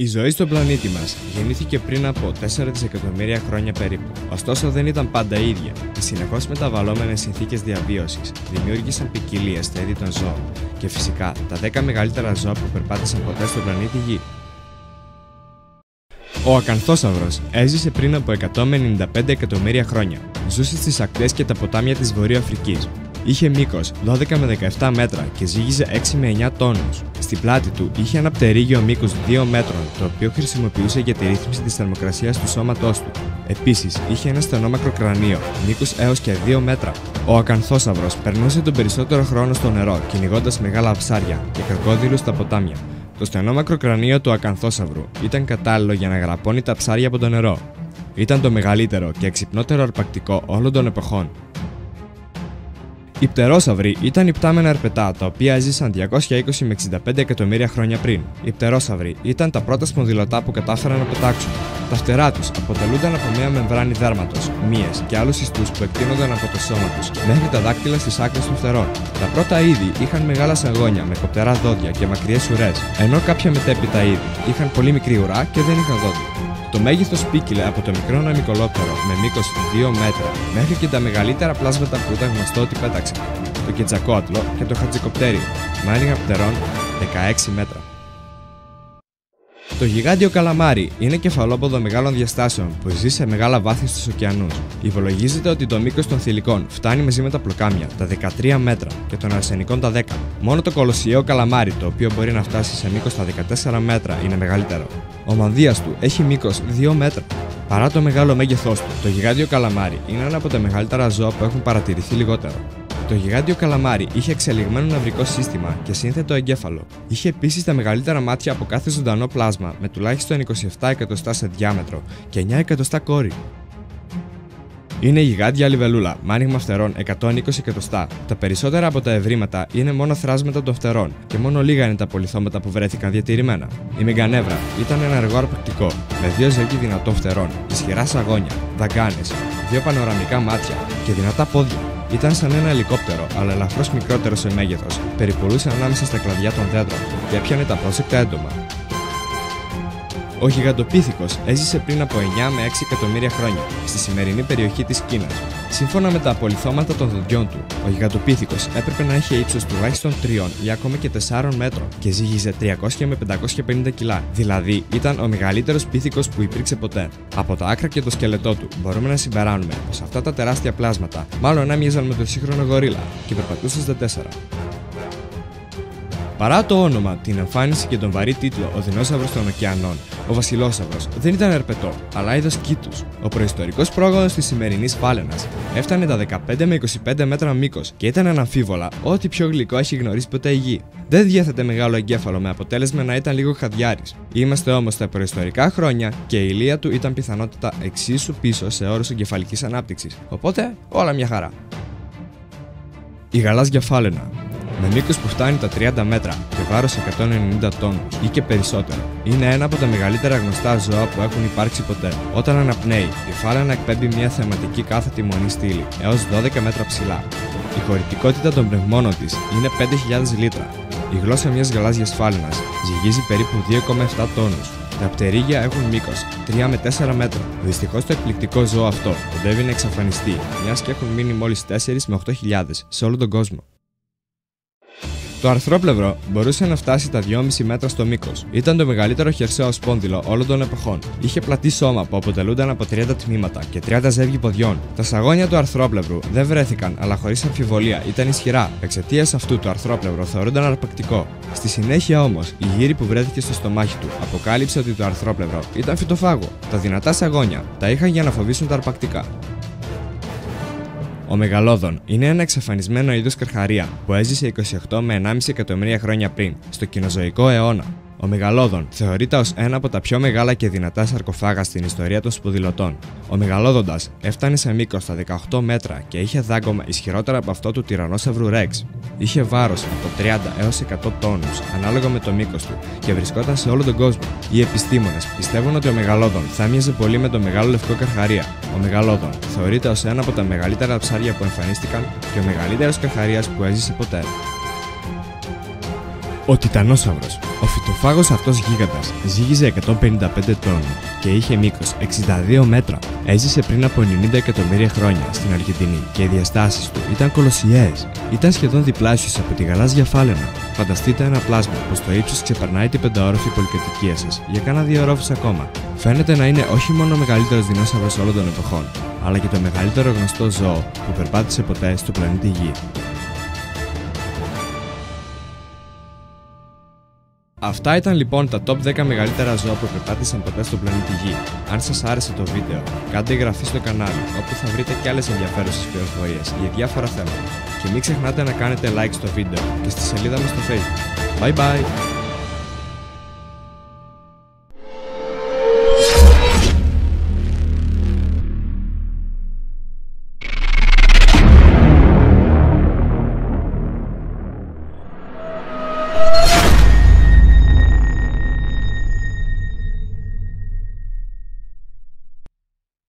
Η ζωή στον πλανήτη μας γεννήθηκε πριν από 4 δισεκατομμύρια χρόνια περίπου. Ωστόσο, δεν ήταν πάντα ίδια. Οι συνεχώς μεταβαλλόμενες συνθήκες διαβίωσης δημιούργησαν ποικιλίε στα είδη των ζώων και φυσικά τα 10 μεγαλύτερα ζώα που περπάτησαν ποτέ στον πλανήτη Γη. Ο Ακανθόσαυρος έζησε πριν από 195 εκατομμύρια χρόνια. Ζούσε στις ακτές και τα ποτάμια της Βορειοαφρικής Είχε μήκος 12 με 17 μέτρα και ζύγιζε 6 με 9 τόνους. Στην πλάτη του είχε ένα πτερίγιο μήκος 2 μέτρων, το οποίο χρησιμοποιούσε για τη ρύθμιση της θερμοκρασίας του σώματός του. Επίσης, είχε ένα στενόμακρο κρανίο, μήκος έως και 2 μέτρα. Ο ακανθόσαυρο περνούσε τον περισσότερο χρόνο στο νερό, κυνηγώντας μεγάλα ψάρια και κροκόδιλου στα ποτάμια. Το στενόμακρο κρανίο του ακανθόσαυρου ήταν κατάλληλο για να γραπώνει τα ψάρια από το νερό. Ήταν το μεγαλύτερο και εξυπνότερο αρπακτικό όλων των εποχών. Οι πτερόσαυροι ήταν υπτάμενα αρπετά, τα οποία έζησαν 220 με 65 εκατομμύρια χρόνια πριν. Οι πτερόσαυροι ήταν τα πρώτα σπονδυλωτά που κατάφεραν να πετάξουν. Τα φτερά τους αποτελούνταν από μια μεμβράνη δέρματος, μύες και άλλους ιστούς που εκτείνονταν από το σώμα τους μέχρι τα δάκτυλα στις άκρες των φτερών. Τα πρώτα είδη είχαν μεγάλα σαγόνια με κοπτερά δόντια και μακριές ουρές, ενώ κάποια μετέπειτα είδη είχαν πολύ μικρή ουρά και δεν είχαν δόντια. Το μέγεθο πήκυλε από το μικρό ναμικολόπτερο με μήκος 2 μέτρα μέχρι και τα μεγαλύτερα πλάσματα που ήταν γνωστό ότι πέταξε, το κετζακότλο και το χατζικοπτέριο, με άνοιγμα πτερών 16 μέτρα. Το γιγάντιο καλαμάρι είναι κεφαλόποδο μεγάλων διαστάσεων που ζει σε μεγάλα βάθη στους ωκεανούς. Υπολογίζεται ότι το μήκος των θηλυκών φτάνει μαζί με τα πλοκάμια τα 13 μέτρα και των αρσενικών τα 10. Μόνο το κολοσιαίο καλαμάρι, το οποίο μπορεί να φτάσει σε μήκος τα 14 μέτρα, είναι μεγαλύτερο. Ο μανδύας του έχει μήκος 2 μέτρα. Παρά το μεγάλο μέγεθός του, το γιγάντιο καλαμάρι είναι ένα από τα μεγαλύτερα ζώα που έχουν παρατηρηθεί λιγότερο. Το γιγάντιο καλαμάρι είχε εξελιγμένο νευρικό σύστημα και σύνθετο εγκέφαλο. Είχε επίσης τα μεγαλύτερα μάτια από κάθε ζωντανό πλάσμα με τουλάχιστον 27 εκατοστά σε διάμετρο και 9 εκατοστά κόρη. Είναι γιγάντια λιβελούλα, με άνοιγμα φτερών 120 εκατοστά. Τα περισσότερα από τα ευρήματα είναι μόνο θράσματα των φτερών και μόνο λίγα είναι τα πολυθώματα που βρέθηκαν διατηρημένα. Η μεγανεύρα ήταν ένα αργό αρπακτικό, με δύο ζεύγη δυνατών φτερών, ισχυρά σαγόνια, δαγκάνες, δύο πανοραμικά μάτια και δυνατά πόδια. Ήταν σαν ένα ελικόπτερο, αλλά ελαφρώς μικρότερο σε μέγεθος. Περιπολούσε ανάμεσα στα κλαδιά των δέντρων και έπιανε τα πρόσεκτα έντομα. Ο γιγαντοπίθηκος έζησε πριν από 9 με 6 εκατομμύρια χρόνια στη σημερινή περιοχή της Κίνας. Σύμφωνα με τα απολυθώματα των δοντιών του, ο γιγαντοπίθηκος έπρεπε να είχε ύψος τουλάχιστον 3 ή ακόμη και 4 μέτρων και ζύγιζε 300 με 550 κιλά, δηλαδή ήταν ο μεγαλύτερος πίθηκος που υπήρξε ποτέ. Από τα άκρα και το σκελετό του μπορούμε να συμπεράνουμε πως αυτά τα τεράστια πλάσματα μάλλον έμοιαζαν με το σύγχρονο γορίλα και περπατούσαν στα τέσσερα. Παρά το όνομα, την εμφάνιση και τον βαρύ τίτλο Ο Δεινόσαυρος των Ωκεανών, ο Βασιλόσαυρος δεν ήταν ερπετό, αλλά είδος κήτους. Ο προϊστορικός πρόγονος της σημερινής φάλαινα έφτανε τα 15 με 25 μέτρα μήκος και ήταν αναμφίβολα ό,τι πιο γλυκό έχει γνωρίσει ποτέ η γη. Δεν διέθετε μεγάλο εγκέφαλο με αποτέλεσμα να ήταν λίγο χαδιάρης. Είμαστε όμως στα προϊστορικά χρόνια και η ηλία του ήταν πιθανότητα εξίσου πίσω σε όρους εγκεφαλικής ανάπτυξης. Οπότε όλα μια χαρά. Η γαλάζια φάλαινα με μήκος που φτάνει τα 30 μέτρα και βάρος 190 τόνου ή και περισσότερο. Είναι ένα από τα μεγαλύτερα γνωστά ζώα που έχουν υπάρξει ποτέ. Όταν αναπνέει, η φάλαινα εκπέμπει μια θεματική κάθετη μονή στήλη έως 12 μέτρα ψηλά. Η χωρητικότητα των πνευμόνων της είναι 5.000 λίτρα. Η γλώσσα μιας γαλάζιας φάλαινας ζυγίζει περίπου 2,7 τόνους. Τα πτερίγια έχουν μήκος 3 με 4 μέτρα. Δυστυχώς το εκπληκτικό ζώο αυτό κοντεύει να εξαφανιστεί, μιας και έχουν μείνει μόλις 4 με 8.000 σε όλο τον κόσμο. Το αρθρόπλευρο μπορούσε να φτάσει τα 2,5 μέτρα στο μήκος. Ήταν το μεγαλύτερο χερσαίο σπόνδυλο όλων των εποχών. Είχε πλατή σώμα που αποτελούνταν από 30 τμήματα και 30 ζεύγη ποδιών. Τα σαγόνια του αρθρόπλευρου δεν βρέθηκαν, αλλά χωρίς αμφιβολία ήταν ισχυρά. Εξαιτίας αυτού το αρθρόπλευρο θεωρούνταν αρπακτικό. Στη συνέχεια όμως, η γύρι που βρέθηκε στο στομάχι του αποκάλυψε ότι το αρθρόπλευρο ήταν φυτοφάγο. Τα δυνατά σαγόνια τα είχαν για να φοβήσουν τα αρπακτικά. Ο Μεγαλόδον είναι ένα εξαφανισμένο είδος καρχαρία που έζησε 28 με 1,5 εκατομμύρια χρόνια πριν, στο κοινοζωικό αιώνα. Ο Μεγαλόδον θεωρείται ως ένα από τα πιο μεγάλα και δυνατά σαρκοφάγα στην ιστορία των σπουδηλωτών. Ο Μεγαλόδοντας έφτανε σε μήκος στα 18 μέτρα και είχε δάγκωμα ισχυρότερα από αυτό του τυρανόσαυρου Ρεξ. Είχε βάρος από 30 έως 100 τόνους ανάλογα με το μήκος του και βρισκόταν σε όλο τον κόσμο. Οι επιστήμονες πιστεύουν ότι ο Μεγαλόδον θα μοιάζει πολύ με το μεγάλο λευκό καρχαρία. Ο Μεγαλόδον θεωρείται ως ένα από τα μεγαλύτερα ψάρια που εμφανίστηκαν και ο μεγαλύτερος καρχαρίας που έζησε ποτέ. Ο Τιτανόσαυρος. Ο φυτοφάγος αυτός γίγαντας ζύγιζε 155 τόνους και είχε μήκος 62 μέτρα. Έζησε πριν από 90 εκατομμύρια χρόνια στην Αργεντινή και οι διαστάσεις του ήταν κολοσιαίες. Ήταν σχεδόν διπλάσιος από τη γαλάζια φάλαινα. Φανταστείτε ένα πλάσμα πως το ύψος ξεπερνάει την πενταόροφη πολυκατοικία σας για κάνα δύο ορόφους ακόμα. Φαίνεται να είναι όχι μόνο ο μεγαλύτερος δεινόσαυρος όλων των εποχών, αλλά και το μεγαλύτερο γνωστό ζώο που περπάτησε ποτέ στο πλανήτη Γη. Αυτά ήταν λοιπόν τα top 10 μεγαλύτερα ζώα που περπάτησαν ποτέ στον πλανήτη Γη. Αν σας άρεσε το βίντεο, κάντε εγγραφή στο κανάλι, όπου θα βρείτε και άλλες ενδιαφέρουσες πληροφορίες για διάφορα θέματα. Και μην ξεχνάτε να κάνετε like στο βίντεο και στη σελίδα μας στο facebook. Bye bye!